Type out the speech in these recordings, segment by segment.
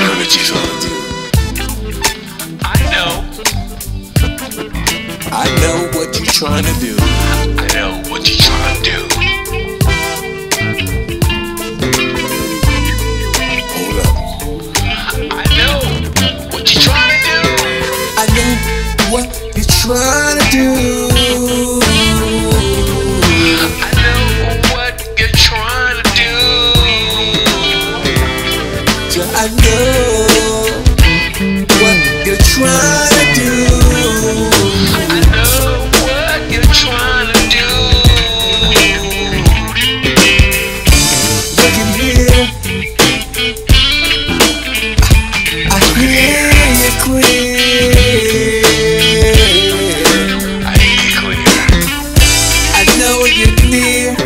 what you? I know. I know what you're trying to do. I know what you're trying to do. Hold up. I know what you're trying to do. I know what you're trying to do. what you're trying to do. I know what you're trying to do. I, hear you clear. I clear. I know you're clear.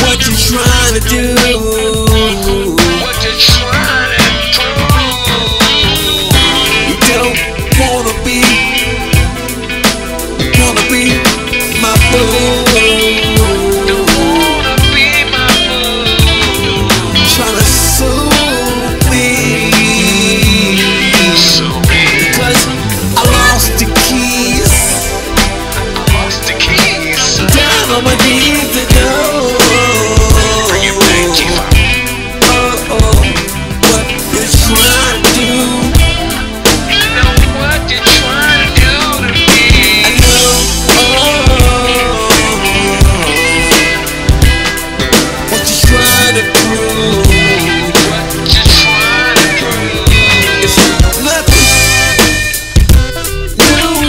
What you trying to do?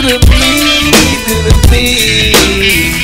the beat, to the beat.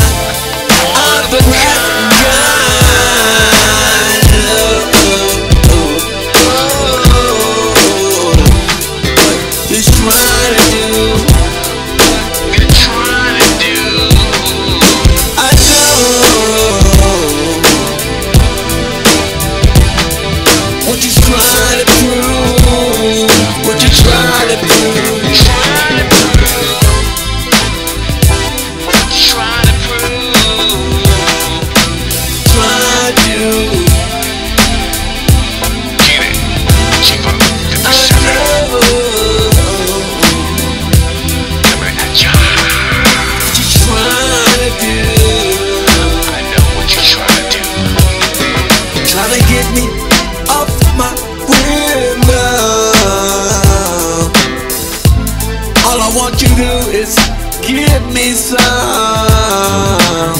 what you do is give me some.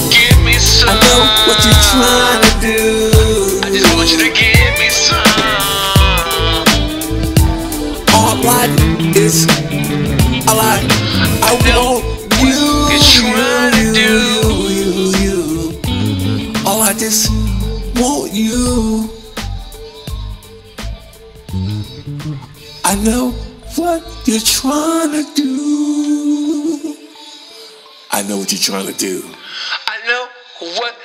Give me some. I know what you're trying to do. I just want you to give me some. All I like is all I I, I want you. You're Trying to do. You, you, you. All I just want you. I know what you're trying to do know what you're trying to do. I know what